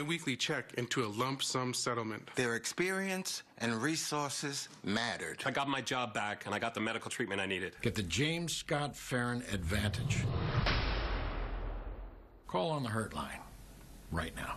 my weekly check into a lump sum settlement. Their experience and resources mattered. I got my job back and I got the medical treatment I needed. Get the James Scott Farrin advantage. Call on the Hurt line right now.